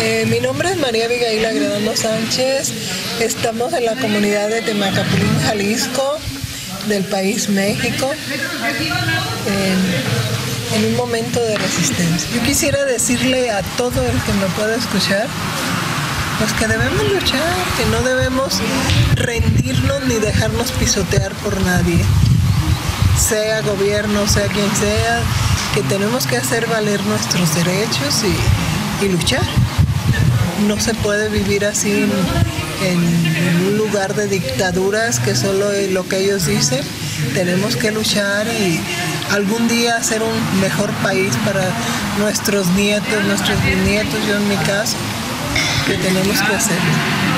Eh, mi nombre es María Abigail Agredano Sánchez. Estamos en la comunidad de Temacapulín, Jalisco, del país México, en, un momento de resistencia. Yo quisiera decirle a todo el que me pueda escuchar pues que debemos luchar, que no debemos rendirnos ni dejarnos pisotear por nadie, sea gobierno, sea quien sea, que tenemos que hacer valer nuestros derechos y luchar. No se puede vivir así en, un lugar de dictaduras que solo es lo que ellos dicen. Tenemos que luchar y algún día hacer un mejor país para nuestros nietos, nuestros bisnietos, yo en mi caso que tenemos que hacerlo.